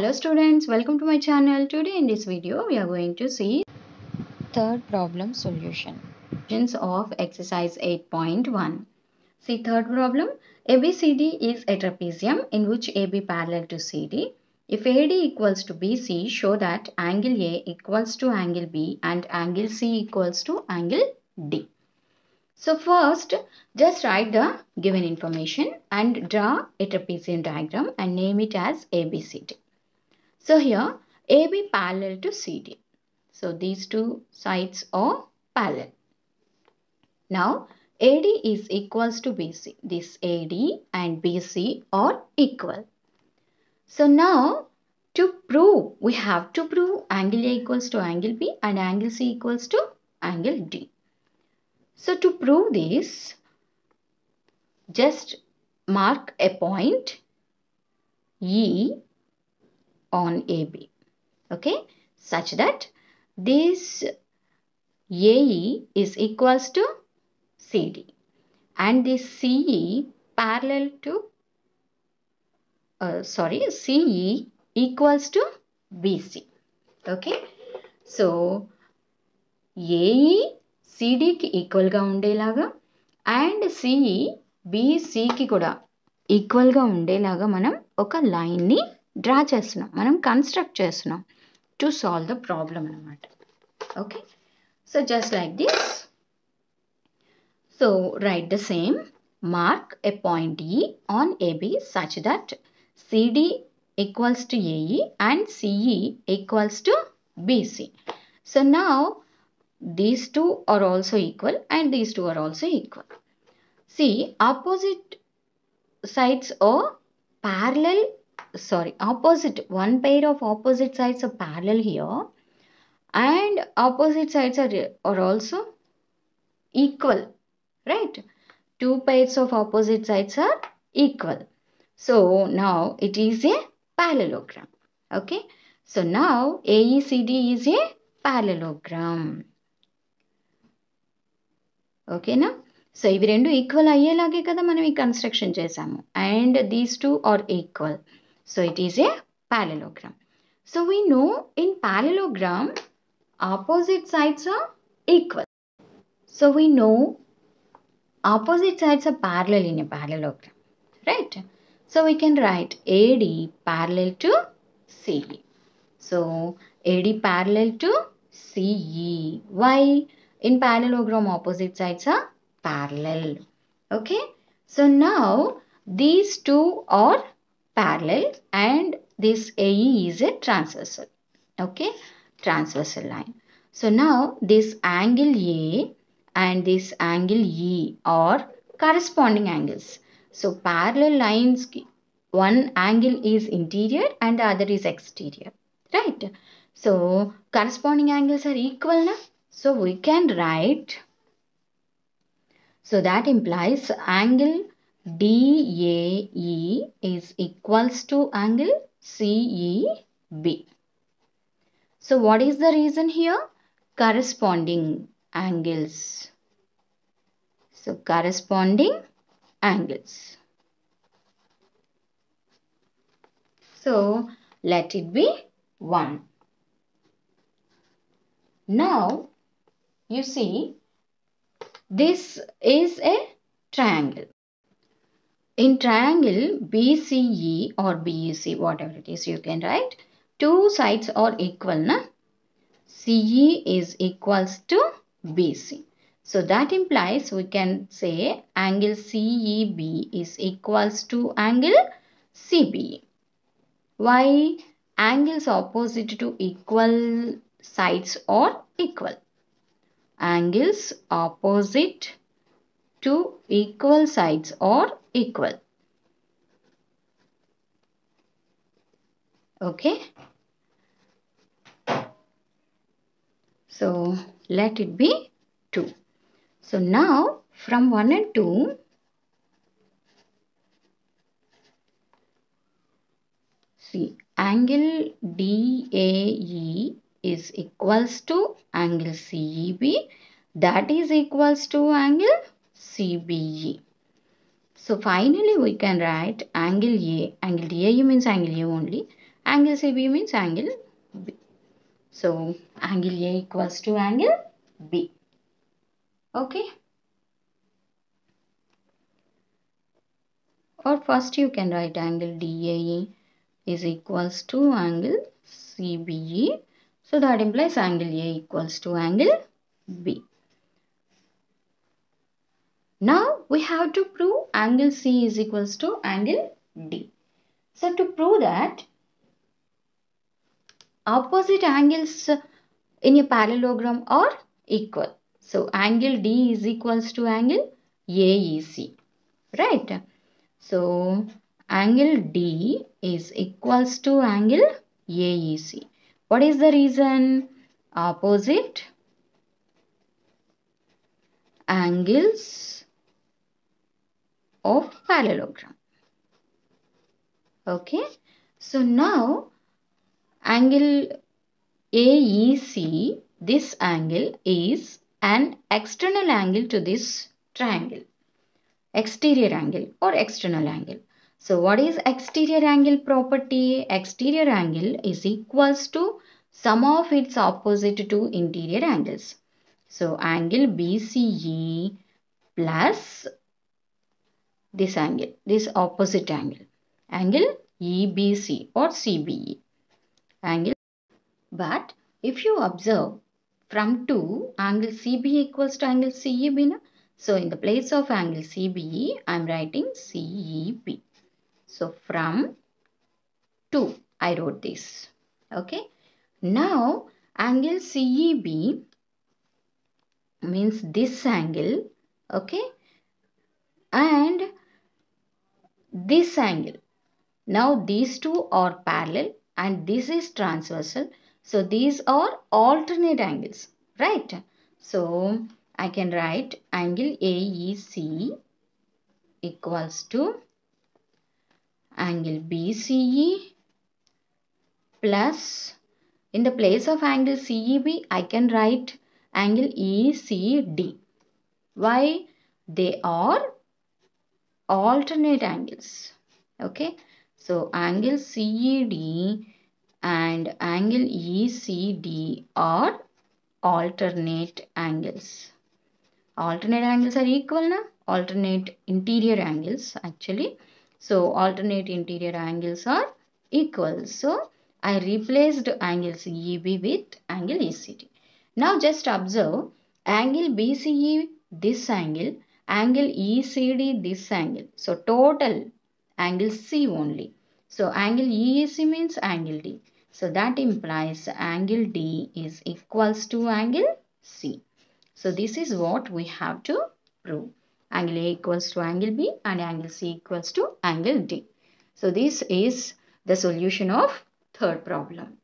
Hello students, welcome to my channel. Today in this video we are going to see Third problem solution. of exercise 8.1. See third problem. ABCD is a trapezium in which AB parallel to CD. If AD equals to BC, show that angle A equals to angle B and angle C equals to angle D. So first, just write the given information and draw a trapezium diagram and name it as ABCD. So here, AB parallel to CD. So these two sides are parallel. Now, AD is equals to BC. This AD and BC are equal. So now, to prove, we have to prove angle A equals to angle B and angle C equals to angle D. So to prove this, just mark a point E on AB. Okay, such that this AE is equals to CD and this CE parallel to uh, sorry CE equals to BC. Okay, so AE సిడికి ఈక్వల్గా ఉండేలాగా and CE బీసీకి కూడా ఈక్వల్గా ఉండేలాగా మనం ఒక లైన్ని draw చేస్తున్నాం మనం కన్స్ట్రక్ట్ చేస్తున్నాం టు సాల్వ్ ద ప్రాబ్లం అనమాట okay so just like this so right the same mark a point ఈ on AB such that CD equals to AE and CE equals to BC so నా these two are also equal and these two are also equal. See, opposite sides are parallel, sorry, opposite, one pair of opposite sides are parallel here and opposite sides are, are also equal, right? Two pairs of opposite sides are equal. So, now it is a parallelogram, okay? So, now AECD is a parallelogram. ఓకేనా so ఇవి రెండు equal అయ్యేలాగే కదా మనం ఈ construction చేసాము and these two are equal So it is a parallelogram. So we know in parallelogram, opposite sides are equal. So we know opposite sides are parallel in a parallelogram, right? So we can write AD parallel to CE. So AD parallel to CE. Why? In parallelogram opposite sides are parallel. Okay. So now these two are parallel and this AE is a transversal. Okay? Transversal line. So now this angle A and this angle E are corresponding angles. So parallel lines one angle is interior and the other is exterior. Right? So corresponding angles are equal now so we can write, so that implies angle DAE is equals to angle CEB. So what is the reason here? Corresponding angles. So corresponding angles. So let it be 1. Now you see this is a triangle in triangle bce or bec whatever it is you can write. Two sides are equal na? Ce is equals to bc so that implies we can say angle ceb is equals to angle cbe why? Angles opposite to equal sides are equal. Angles opposite to equal sides are equal. Okay. So let it be 2. So now from 1 and 2 see angle DAE is equals to angle CEB that is equals to angle CBE. So finally we can write angle A, angle DAE means angle A only. Angle CB means angle B. So angle A equals to angle B. Okay. Or first you can write angle DAE is equals to angle CBE. So that implies angle A equals to angle B. Now we have to prove angle C is equals to angle D. So to prove that opposite angles in a parallelogram are equal. So angle D is equals to angle AEC. Right. So angle D is equals to angle AEC. What is the reason? Opposite angles of parallelogram. Okay. So now angle AEC, this angle is an external angle to this triangle. Exterior angle or external angle. So what is exterior angle property? Exterior angle is equals to sum of its opposite to interior angles. So angle BCE plus this angle, this opposite angle, angle EBC or CBE angle. But if you observe from 2, angle CB equals to angle CEB. Na? So in the place of angle CBE, I am writing CEB. So from 2, I wrote this. Okay. Now angle CEB means this angle. Okay. And this angle. Now these two are parallel and this is transversal. So these are alternate angles, right? So I can write angle AEC equals to angle BCE plus in the place of angle CEB I can write angle ECD. Why? They are alternate angles. Okay. So angle CED and angle ECD are alternate angles. Alternate angles are equal na? Alternate interior angles actually. So alternate interior angles are equal. So I replaced angle CEB with angle ECD. Now just observe angle BCE this angle, angle ECD this angle. So total angle C only. So angle EAC means angle D. So that implies angle D is equals to angle C. So this is what we have to prove. Angle A equals to angle B and angle C equals to angle D. So this is the solution of third problem.